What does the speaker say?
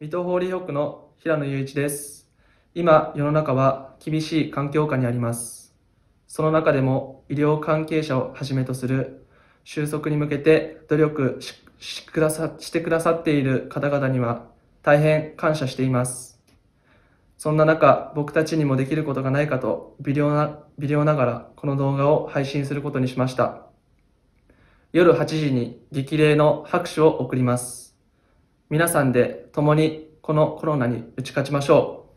水戸法理局の平野雄一です。今、世の中は厳しい環境下にあります。その中でも医療関係者をはじめとする収束に向けて努力ししくださしてくださっている方々には大変感謝しています。そんな中、僕たちにもできることがないかと微量な微量ながらこの動画を配信することにしました。夜8時に激励の拍手を送ります。皆さんで共にこのコロナに打ち勝ちましょう。